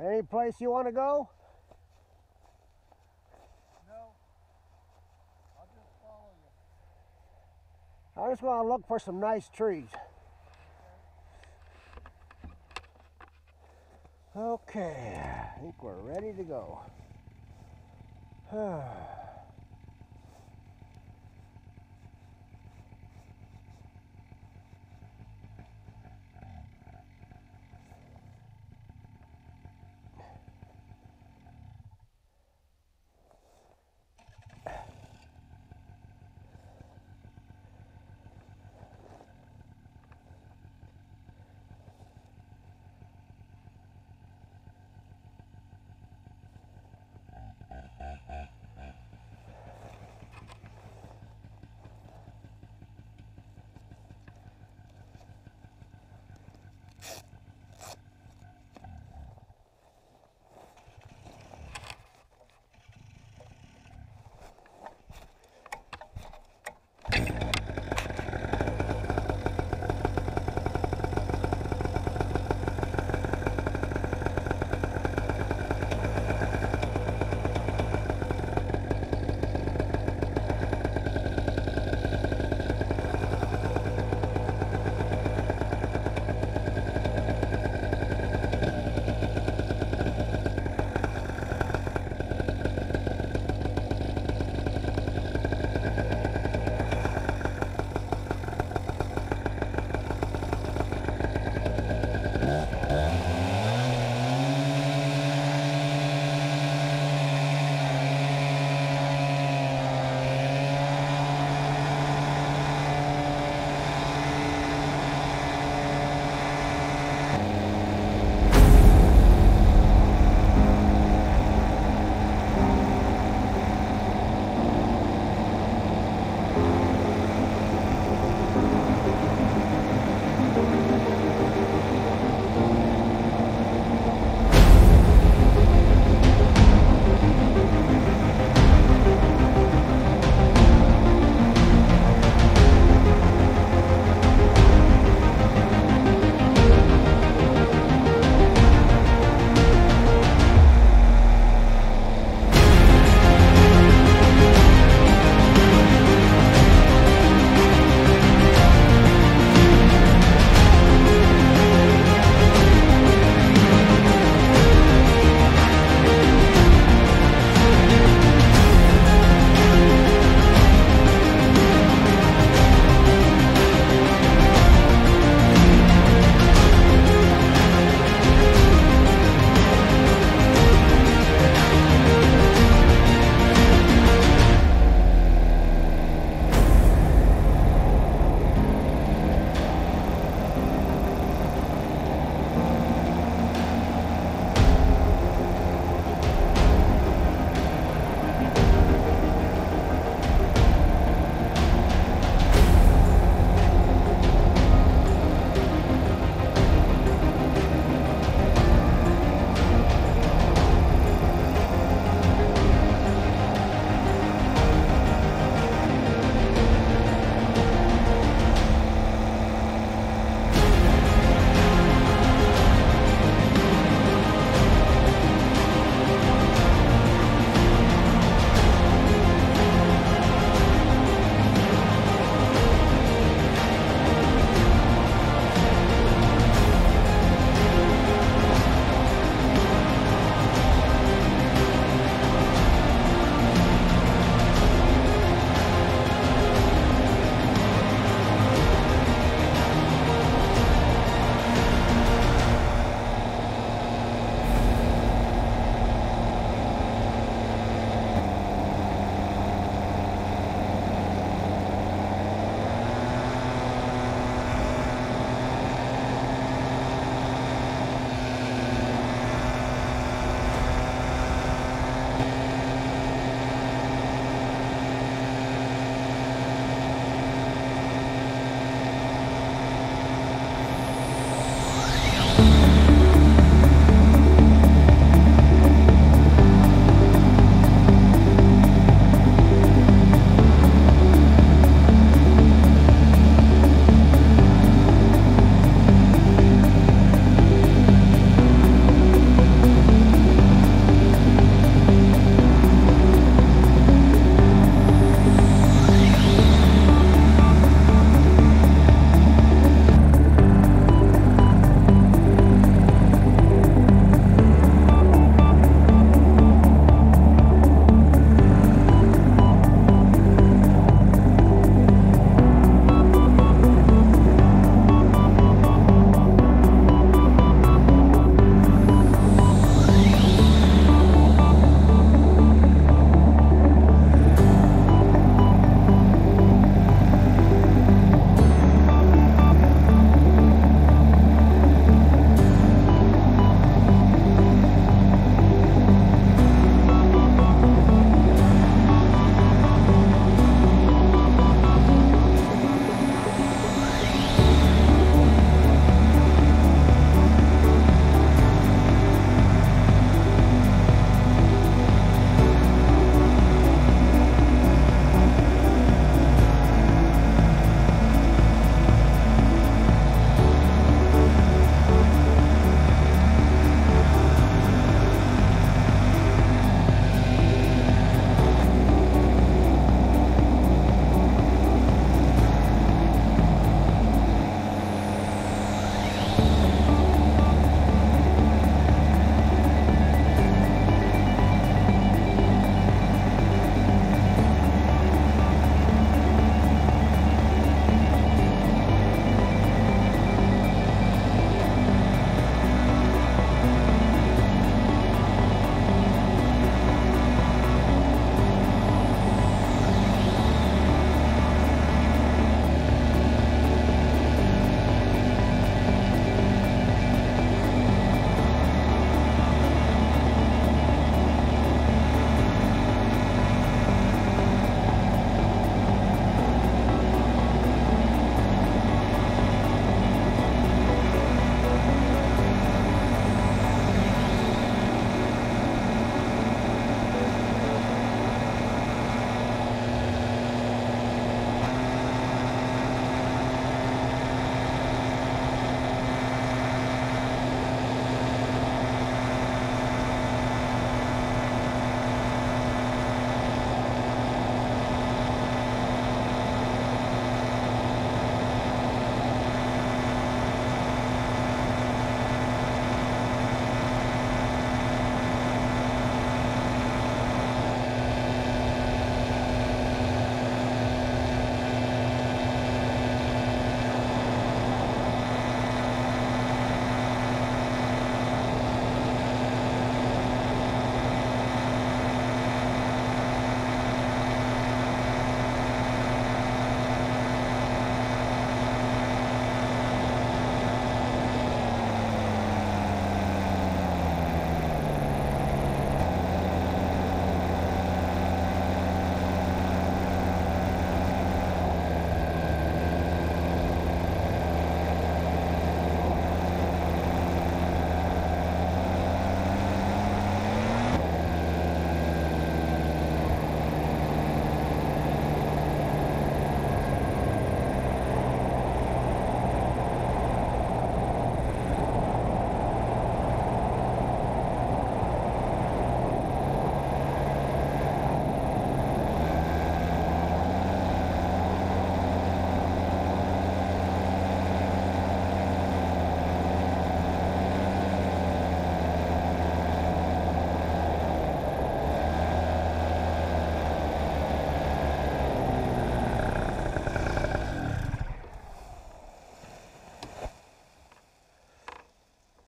Any place you want to go? No. I'll just follow you. I just want to look for some nice trees. Okay, I think we're ready to go.